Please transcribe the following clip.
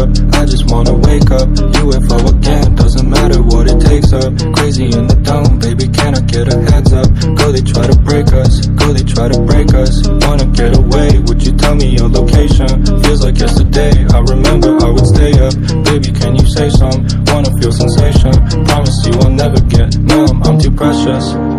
up. I just wanna wake up. UFO again, doesn't matter what it takes up. Crazy in the dome, baby, can I get a heads up? Girl, they try to break us, girl, they try to break us. Wanna get away, would you tell me your location? Feels like yesterday, I remember I would stay up. Baby, can you say some? Wanna feel sensation. Promise you I'll never get numb, I'm too precious.